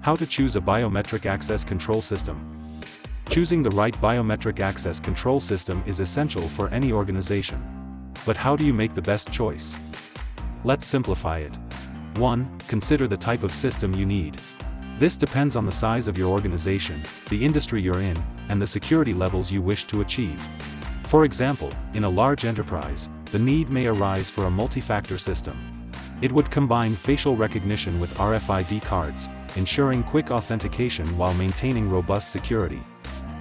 How to choose a biometric access control system. Choosing the right biometric access control system is essential for any organization. But how do you make the best choice? Let's simplify it. 1. Consider the type of system you need. This depends on the size of your organization, the industry you're in, and the security levels you wish to achieve. For example, in a large enterprise, the need may arise for a multi-factor system, it would combine facial recognition with RFID cards, ensuring quick authentication while maintaining robust security.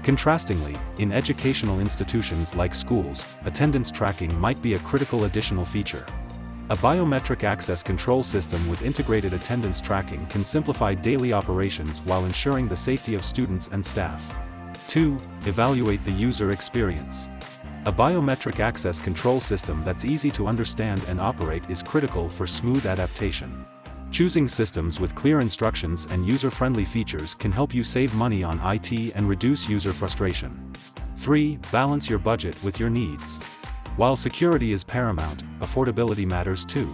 Contrastingly, in educational institutions like schools, attendance tracking might be a critical additional feature. A biometric access control system with integrated attendance tracking can simplify daily operations while ensuring the safety of students and staff. 2. Evaluate the user experience. A biometric access control system that's easy to understand and operate is critical for smooth adaptation. Choosing systems with clear instructions and user-friendly features can help you save money on IT and reduce user frustration. 3. Balance your budget with your needs. While security is paramount, affordability matters too.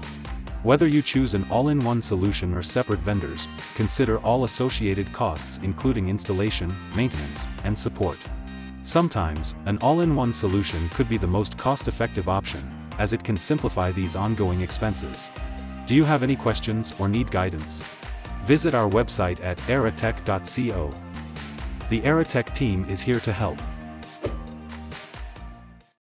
Whether you choose an all-in-one solution or separate vendors, consider all associated costs including installation, maintenance, and support. Sometimes, an all-in-one solution could be the most cost-effective option, as it can simplify these ongoing expenses. Do you have any questions or need guidance? Visit our website at aratek.co. The Aratek team is here to help.